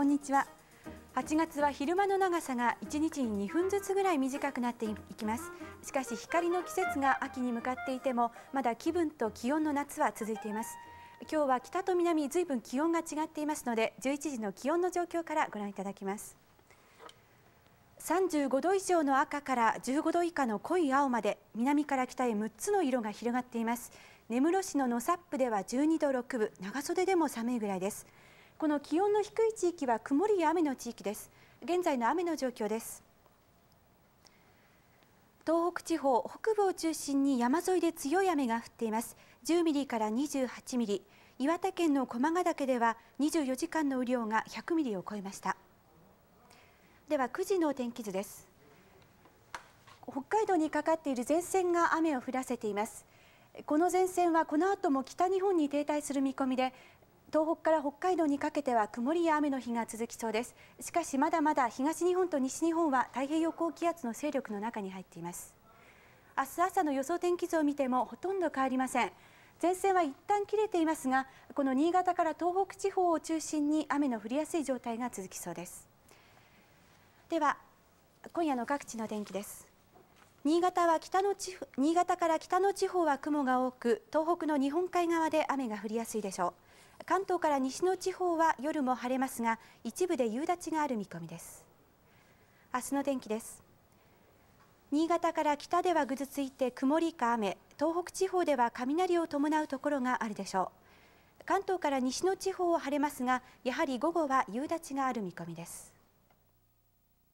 こんにちは。8月は昼間の長さが1日に2分ずつぐらい短くなっていきます。しかし光の季節が秋に向かっていてもまだ気分と気温の夏は続いています。今日は北と南ずいぶん気温が違っていますので11時の気温の状況からご覧いただきます。35度以上の赤から15度以下の濃い青まで南から北へ6つの色が広がっています。根室市の野サップでは12度6分長袖でも寒いぐらいです。この気温の低い地域は曇りや雨の地域です。現在の雨の状況です。東北地方北部を中心に山沿いで強い雨が降っています。10ミリから28ミリ。岩手県の駒ヶ岳では24時間の雨量が100ミリを超えました。では9時の天気図です。北海道にかかっている前線が雨を降らせています。この前線はこの後も北日本に停滞する見込みで東北から北海道にかけては曇りや雨の日が続きそうです。しかしまだまだ東日本と西日本は太平洋高気圧の勢力の中に入っています。明日朝の予想天気図を見てもほとんど変わりません。前線は一旦切れていますがこの新潟から東北地方を中心に雨の降りやすい状態が続きそうです。では今夜の各地の天気です。新潟は北の地新潟から北の地方は雲が多く東北の日本海側で雨が降りやすいでしょう。関東から西の地方は夜も晴れますが一部で夕立がある見込みです。明日の天気です。新潟から北ではぐずついて曇りか雨。東北地方では雷を伴うところがあるでしょう。関東から西の地方は晴れますがやはり午後は夕立がある見込みです。